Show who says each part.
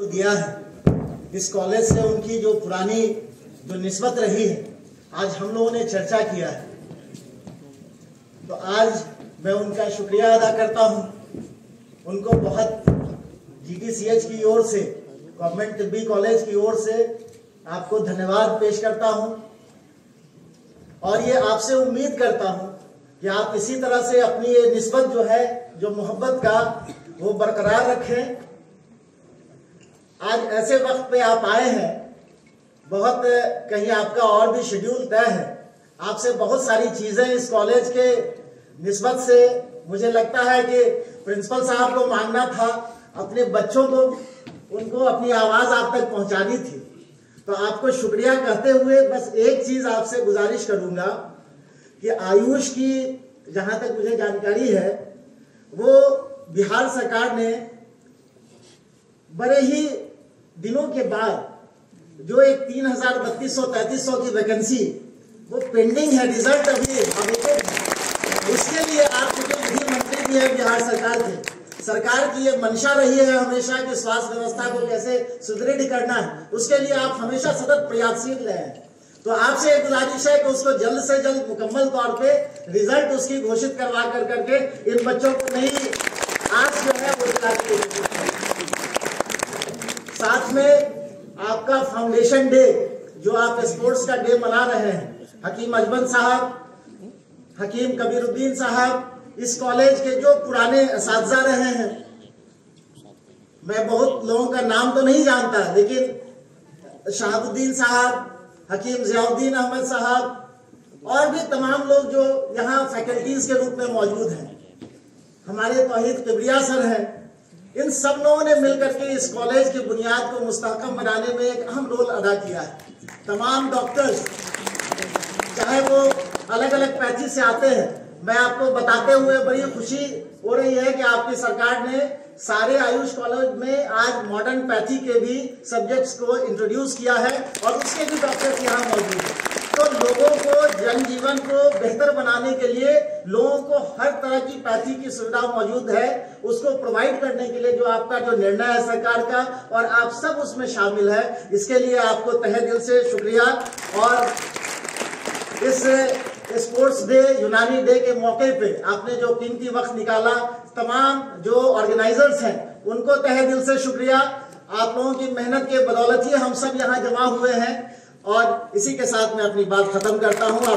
Speaker 1: को दिया है। इस कॉलेज से उनकी जो पुरानी, जो निस्बत रही है, आज हम लोगों ने चर्चा किया है। तो आज मैं उनका शुक्रिया अदा करता हूँ। उनको बहुत जीटीसीएच की ओर से, गवर्नमेंट तिब्बी कॉलेज की ओर से आपको धन्यवाद पेश करता हूँ। और ये आपसे उम्मीद करता हूँ कि आप इसी तरह से अपनी ये निस्बत जो है, जो मोहब्बत का, वो बरकरार रखें। आज ऐसे वक्त पे आप आए हैं, बहुत कहीं आपका और भी शेड्यूल तय है। आपसे बहुत सारी चीज़ें इस कॉलेज के निस्बत से मुझे लगता है कि प्रिंसिपल साहब को मांगना था, अपने बच्चों को, उनको अपनी आवाज़ आप तक पहुंचानी थी। तो आपको शुक्रिया कहते हुए बस एक चीज़ आपसे गुजारिश करूँगा कि आयुष की जहाँ तक मुझे जानकारी है, वो बिहार सरकार ने बड़े ही दिनों के बाद जो एक तीन हज़ार बत्तीस सौ तैतीस सौ की वैकेंसी वो पेंडिंग है रिज़ल्ट अभी उसके लिए आप चूँकि विधि मंत्री भी है, बिहार सरकार के, सरकार की ये मंशा रही है हमेशा कि स्वास्थ्य व्यवस्था को कैसे सुदृढ़ करना है, उसके लिए आप हमेशा सतत प्रयासशील रहे हैं। तो आपसे एक गुजारिश है कि उसको जल्द से जल्द मुकम्मल तौर पे रिज़ल्ट उसकी घोषित करवा कर करके इन बच्चों को नहीं, आज जो है वो साथ में आपका फाउंडेशन डे जो आप स्पोर्ट्स का डे मना रहे हैं। हकीम अजमन साहब, हकीम कबीरुद्दीन साहब, इस कॉलेज के जो पुराने इस रहे हैं, मैं बहुत लोगों का नाम तो नहीं जानता, लेकिन शहाबुद्दीन साहब, हकीम जियाउद्दीन अहमद साहब, और भी तमाम लोग जो यहाँ फैकल्टीज के रूप में मौजूद हैं। हमारे तोहिद किबरिया सर हैं। इन सब लोगों ने मिलकर के इस कॉलेज की बुनियाद को मुस्तकम बनाने में एक अहम रोल अदा किया है। तमाम डॉक्टर्स चाहे वो अलग अलग पैचेज से आते हैं, मैं आपको बताते हुए बड़ी खुशी हो रही है कि आपकी सरकार ने सारे आयुष कॉलेज में आज मॉडर्न पैथी के भी सब्जेक्ट्स को इंट्रोड्यूस किया है और उसके भी डॉक्टर्स यहाँ मौजूद हैं। तो लोगों को जनजीवन को बेहतर बनाने के लिए लोगों को हर तरह की पैथी की सुविधा मौजूद है। उसको प्रोवाइड करने के लिए जो आपका जो निर्णय है सरकार का और आप सब उसमें शामिल है। इसके लिए आपको तहे दिल से शुक्रिया। और इस स्पोर्ट्स डे यूनानी डे के मौके पे आपने जो कीमती वक्त निकाला, तमाम जो ऑर्गेनाइजर्स हैं, उनको तहे दिल से शुक्रिया। आप लोगों की मेहनत के बदौलत ही हम सब यहाँ जमा हुए हैं। और इसी के साथ मैं अपनी बात खत्म करता हूँ।